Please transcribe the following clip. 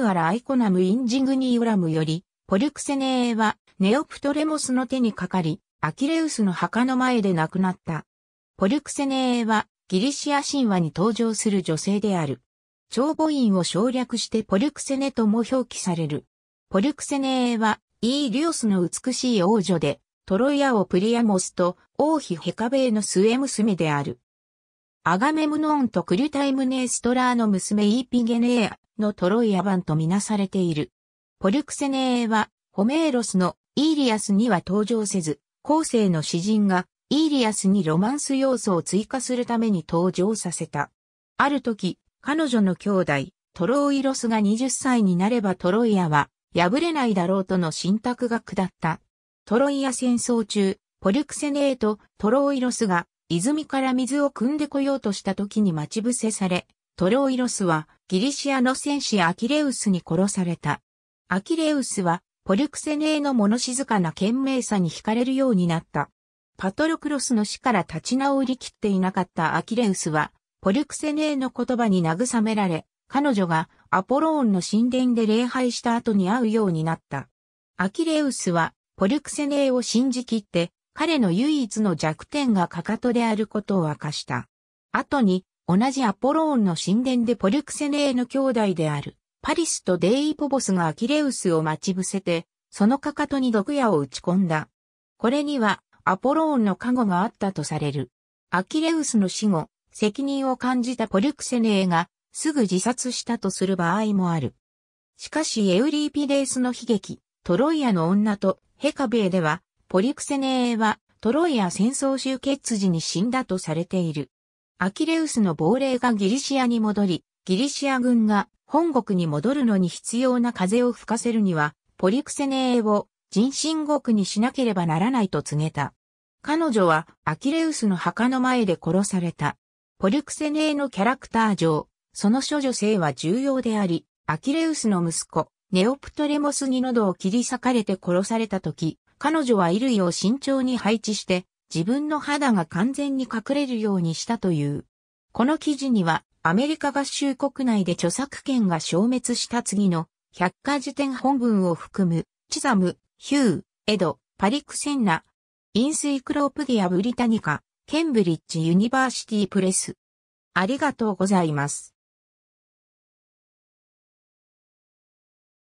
グアラ・ Iconum Insigniorum より、ポルクセネーはネオプトレモスの手にかかり、アキレウスの墓の前で亡くなった。ポルクセネーはギリシア神話に登場する女性である。長母音を省略してポルクセネとも表記される。ポルクセネーはイーリオスの美しい王女で、トロイア王プリアモスと王妃ヘカベーの末娘である。アガメムノーンとクルタイムネーストラーの娘イーピゲネーアのトロイア版とみなされている。ポルクセネーは、ホメーロスのイーリアスには登場せず、後世の詩人がイーリアスにロマンス要素を追加するために登場させた。ある時、彼女の兄弟、トロイロスが20歳になればトロイアは破れないだろうとの神託が下った。トロイア戦争中、ポルクセネーとトロイロスが泉から水を汲んでこようとした時に待ち伏せされ、トロイロスはギリシアの戦士アキレウスに殺された。アキレウスはポルクセネーの物静かな賢明さに惹かれるようになった。パトロクロスの死から立ち直りきっていなかったアキレウスは、ポルクセネーの言葉に慰められ、彼女がアポローンの神殿で礼拝した後に会うようになった。アキレウスは、ポルクセネーを信じきって、彼の唯一の弱点がかかとであることを明かした。後に、同じアポローンの神殿でポルクセネーの兄弟である、パリスとデイポボスがアキレウスを待ち伏せて、そのかかとに毒矢を打ち込んだ。これには、アポローンの加護があったとされる。アキレウスの死後、責任を感じたポルクセネーが、すぐ自殺したとする場合もある。しかしエウリーピデースの悲劇、トロイアの女とヘカベーでは、ポリクセネーはトロイア戦争終結時に死んだとされている。アキレウスの亡霊がギリシアに戻り、ギリシア軍が本国に戻るのに必要な風を吹かせるには、ポリクセネーを人身国にしなければならないと告げた。彼女はアキレウスの墓の前で殺された。ポルクセネーのキャラクター上、その処女性は重要であり、アキレウスの息子、ネオプトレモスに喉を切り裂かれて殺された時、彼女は衣類を慎重に配置して、自分の肌が完全に隠れるようにしたという。この記事には、アメリカ合衆国内で著作権が消滅した次の百科事典本文を含む、 Chisholm、Hugh、ed、Polyxena、Encyclopædia Britannica、Cambridge University Press。ありがとうございます。